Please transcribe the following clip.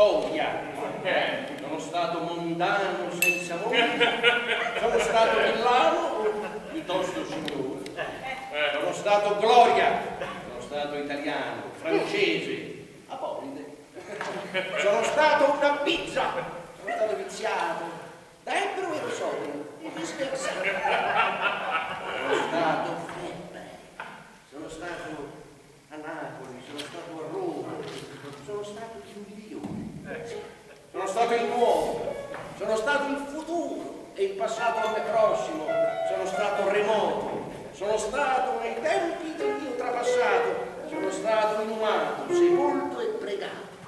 storia. Eh, sono stato mondano senza amore, sono stato villano piuttosto signore, sono stato gloria, sono stato italiano, francese, apolide, sono stato una pizza, stato il nuovo, sono stato il futuro e il passato non prossimo, sono stato remoto, sono stato nei tempi del Dio trapassato, sono stato inumato, sepolto e pregato.